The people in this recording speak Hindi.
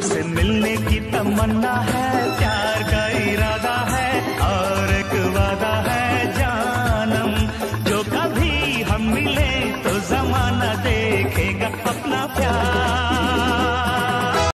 से मिलने की तमन्ना है, प्यार का इरादा है, और एक वादा है, जानम। जो कभी हम मिले तो जमाना देखेगा अपना प्यार।